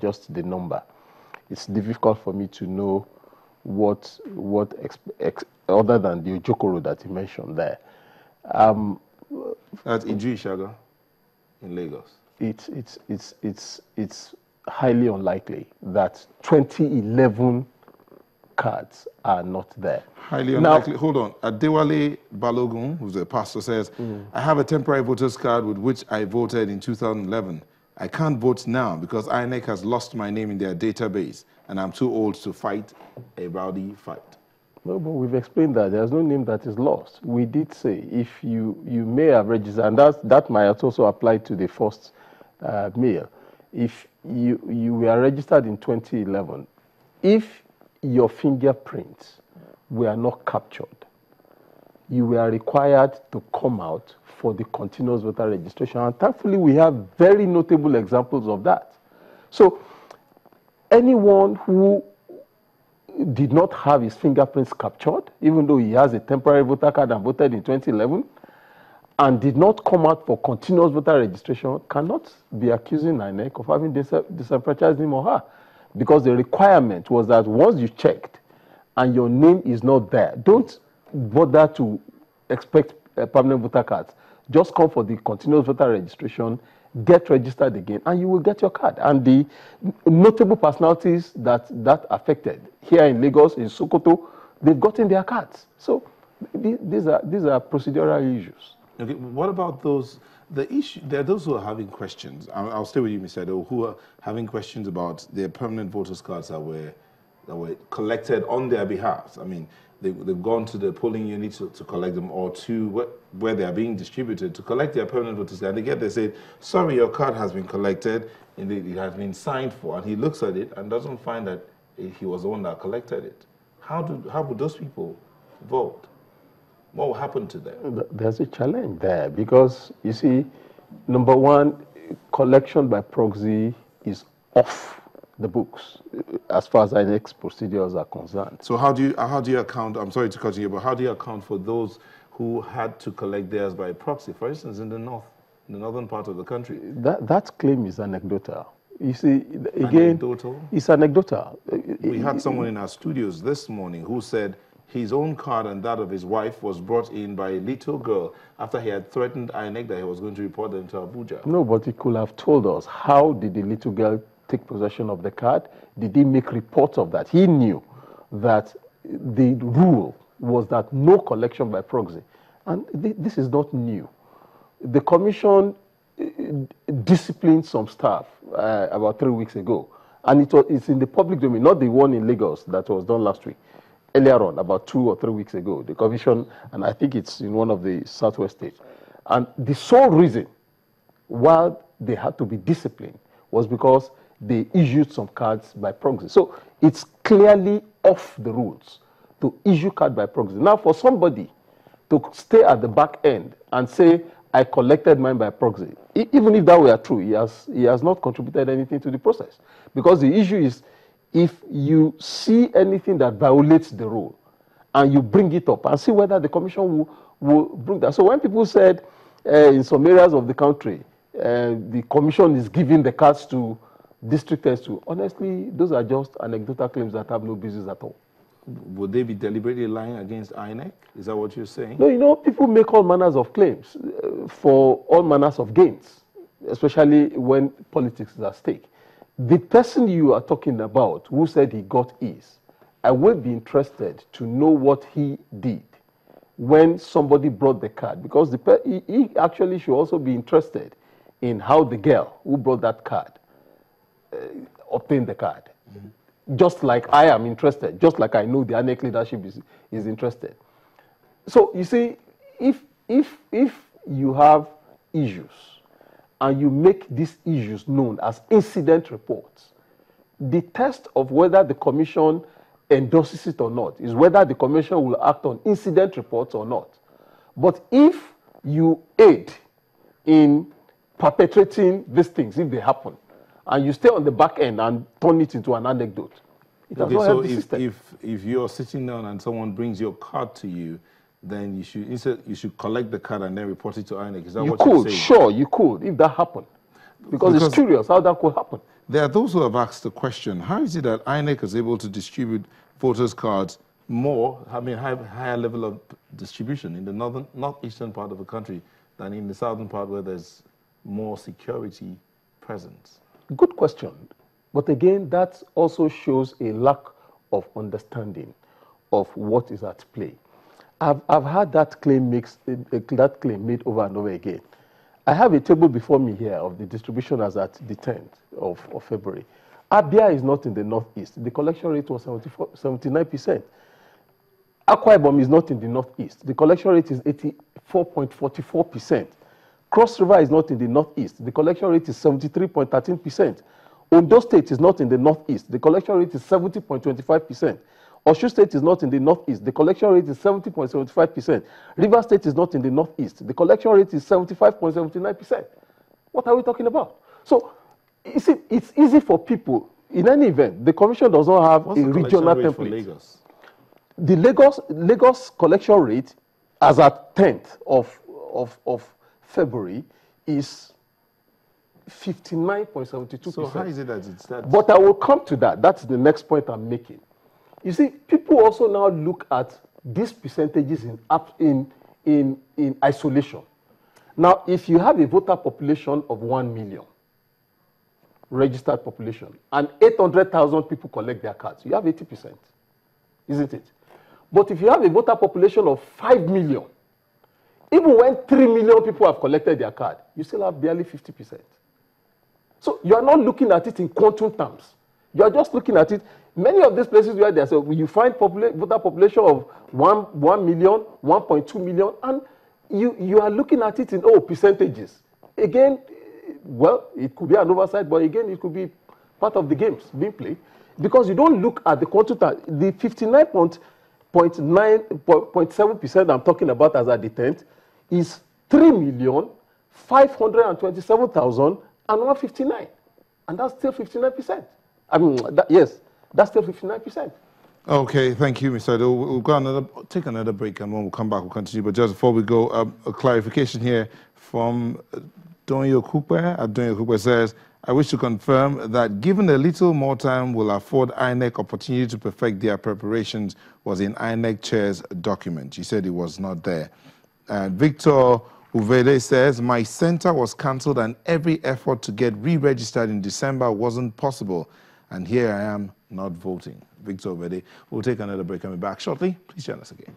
just the number. It's difficult for me to know what what ex, ex, other than the Ojokoro that you mentioned there. Um, That's Idris Shaga in Lagos. It's it's it's it's it's highly unlikely that 2011 cards are not there. Highly Now- unlikely. Hold on. Adewale Balogun, who's a pastor, says, I have a temporary voter's card with which I voted in 2011. I can't vote now because INEC has lost my name in their database and I'm too old to fight a rowdy fight. No, but we've explained that there's no name that is lost. We did say if you, you may have registered, and that, that might also apply to the first uh, mail. If you, you were registered in 2011, if your fingerprints were not captured, you were required to come out for the continuous voter registration. And thankfully, we have very notable examples of that. So, anyone who did not have his fingerprints captured, even though he has a temporary voter card and voted in 2011, and did not come out for continuous voter registration, cannot be accusing INEC of having dis- disenfranchised him or her. Because the requirement was that once you checked and your name is not there, don't bother to expect a permanent voter cards. Just come for the continuous voter registration, get registered again, and you will get your card. And the notable personalities that that affected here in Lagos, in Sokoto, they've gotten their cards. So th- these are these are procedural issues. Okay, what about those? The issue there are those who are having questions. I'll, I'll stay with you, Mr. Edo, who are having questions about their permanent voters cards that were that were collected on their behalf. I mean, they, they've gone to the polling unit to, to collect them, or to where, they are being distributed to collect their permanent voters. And they get there, say, "Sorry, your card has been collected, and it, it has been signed for." And he looks at it and doesn't find that he was the one that collected it. How do how would those people vote? What will happen to them? There's a challenge there because you see, number one, collection by proxy is off the books as far as INEC procedures are concerned. So how do you how do you account? I'm sorry to cut you, but how do you account for those who had to collect theirs by proxy? For instance, in the north, in the northern part of the country, That, that claim is anecdotal. You see, again, Anecdotal? it's anecdotal. We had someone in our studios this morning who said his own card and that of his wife was brought in by a little girl after he had threatened INEC that he was going to report them to Abuja. No, but he could have told us how did the little girl take possession of the card? Did he make reports of that? He knew that the rule was that no collection by proxy. And thi- this is not new. The commission uh, disciplined some staff uh, about three weeks ago. And it was, it's in the public domain, not the one in Lagos that was done last week. Earlier on, about two or three weeks ago, the commission, and I think it's in one of the southwest states. And the sole reason why they had to be disciplined was because they issued some cards by proxy. So it's clearly off the rules to issue card by proxy. Now, for somebody to stay at the back end and say, I collected mine by proxy, even if that were true, he has, he has not contributed anything to the process. Because the issue is, if you see anything that violates the rule, and you bring it up and see whether the commission will, will bring that. So when people said uh, in some areas of the country, uh, the commission is giving the cards to district heads to, honestly, those are just anecdotal claims that have no basis at all. Would they be deliberately lying against INEC? Is that what you're saying? No, you know, people make all manners of claims uh, for all manners of gains, especially when politics is at stake. The person you are talking about who said he got his, I will be interested to know what he did when somebody brought the card because the, he, he actually should also be interested in how the girl who brought that card obtained the card. Just like I am interested, just like I know the INEC leadership is, is interested. So you see, if if if you have issues and you make these issues known as incident reports, the test of whether the commission endorses it or not is whether the commission will act on incident reports or not. But if you aid in perpetrating these things, if they happen, and you stay on the back end and turn it into an anecdote, it Okay, so if, if if you're sitting down and someone brings your card to you, then you should instead you should collect the card and then report it to INEC. Is that you what you're could, saying? sure, you could, if that happened. Because, Because- it's curious how that could happen. there are those who have asked the question, how is it that INEC is able to distribute voters' cards more, I mean, high, higher level of distribution in the northern, northeastern part of the country than in the southern part where there's more security presence? Good question. But again, that also shows a lack of understanding of what is at play. I've, I've had that claim, mixed, uh, that claim made over and over again. I have a table before me here of the distribution as at the 10th of, of February. Abia is not in the northeast. The collection rate was 79%. Akwa Ibom is not in the northeast. The collection rate is 84.44%. Cross River is not in the northeast. The collection rate is 73.13%. Ondo State is not in the northeast. The collection rate is 70.25%. Osun State is not in the northeast. The collection rate is 70.75%. River State is not in the northeast. The collection rate is 75.79%. What are we talking about? So, you see, it's easy for people. In any event, the commission does not have What's a regional rate for template. Lagos? The Lagos, Lagos collection rate as at 10th of, of, of February is 59.72%. So how is it that it's that? But I will come to that. That's the next point I'm making. You see, people also now look at these percentages in, up- in, in, in isolation. Now, if you have a voter population of 1 million, registered population, and 800,000 people collect their cards, you have 80%, isn't it? But if you have a voter population of 5 million, even when 3 million people have collected their card, you still have barely 50%. So you are not looking at it in quantum terms. You are just looking at it. Many of these places where there's a, you find popula- voter population of 1, 1 million, 1.2 million, and you, you are looking at it in, oh, percentages. Again, well, it could be an oversight, but again, it could be part of the games being played. Because you don't look at the quantum term. The 59.7% I'm talking about as a detent 10th is 3 million 527,159. And that's still 59%. I mean, that, yes, that's still 59%. Okay, thank you, Mr. Edo. We'll go another, take another break, and when we'll come back, we'll continue. But just before we go, um, a clarification here from Donyo Kupe. Uh, Donyo Kupe says, I wish to confirm that given a little more time will afford INEC opportunity to perfect their preparations was in INEC chair's document. He said it was not there. And Victor Uvede says, my center was cancelled and every effort to get re-registered in December wasn't possible. And here I am not voting. Victor Uvede. We'll take another break be back shortly. Please join us again.